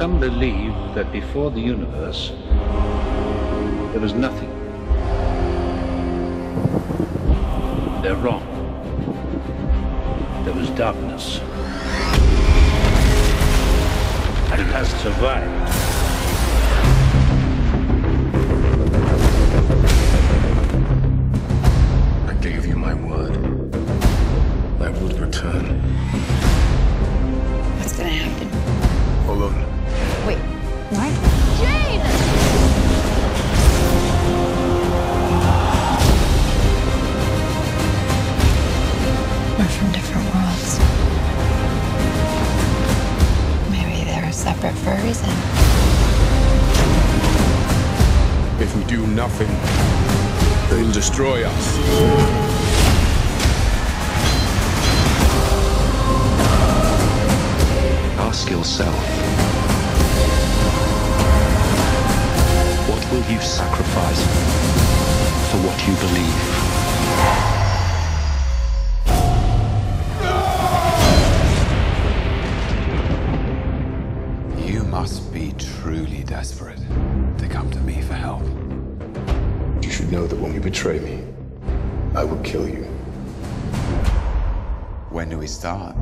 Some believe that before the universe, there was nothing. They're wrong. There was darkness. And it has survived. I gave you my word. I would return. What's gonna happen? Hold on. Wait, what? Jane! We're from different worlds. Maybe they're separate for a reason. If we do nothing, they'll destroy us. Ask yourself you sacrifice for what you believe? You must be truly desperate to come to me for help. You should know that when you betray me, I will kill you. When do we start?